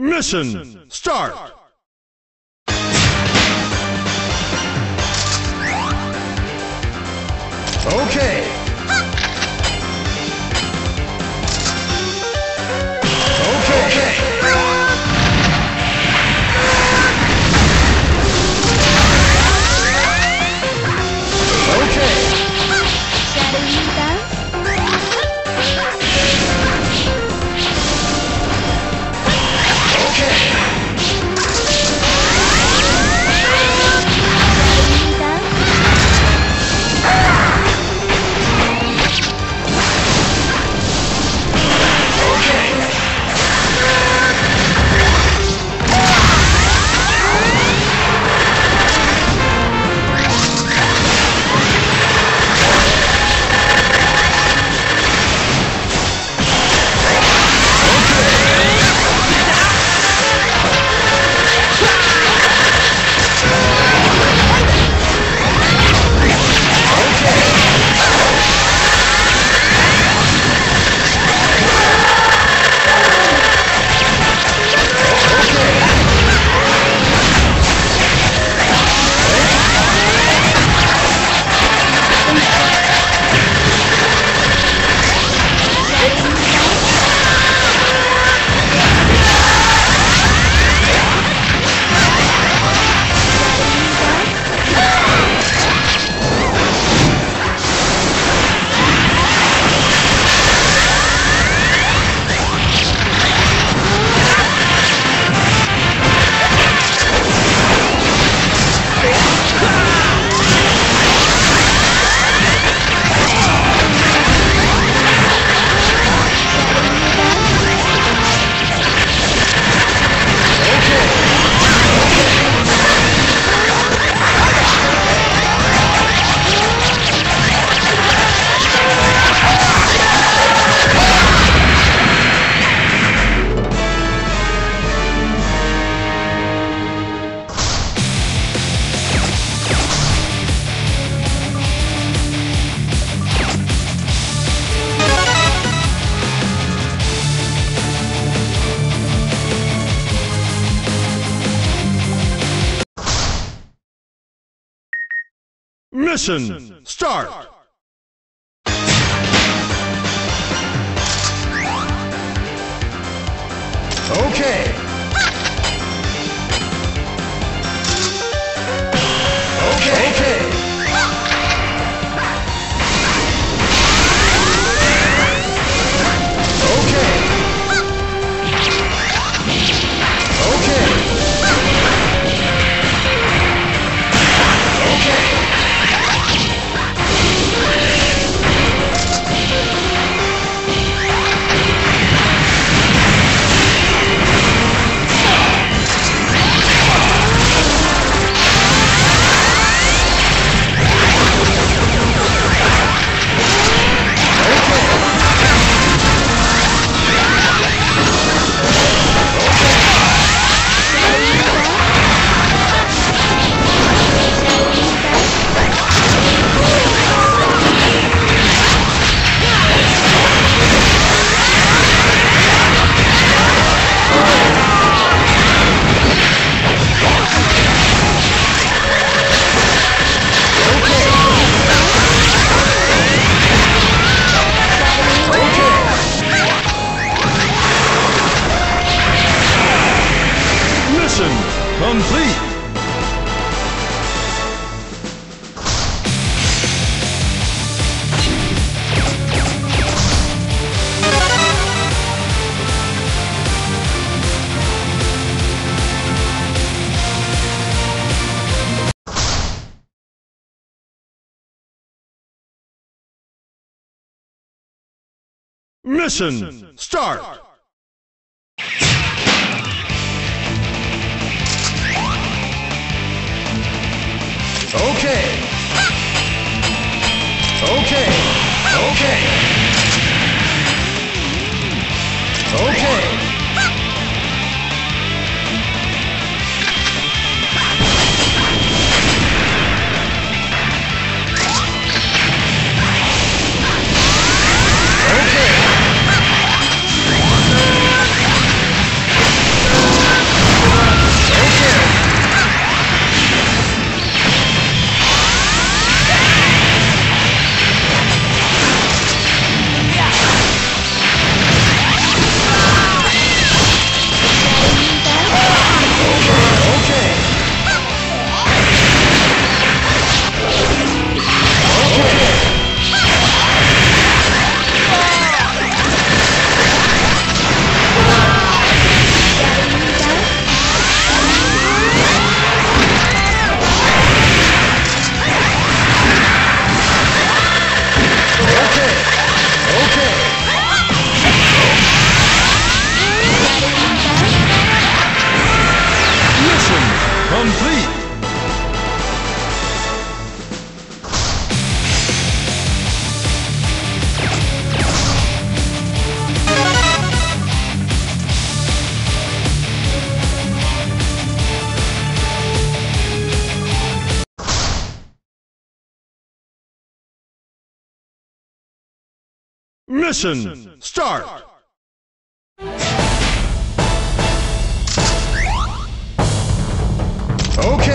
Mission start! Start! Okay. Mission start! Okay. Okay. Okay. Okay. Mission start. Okay.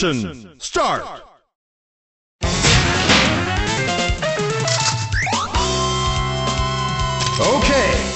Start. Okay.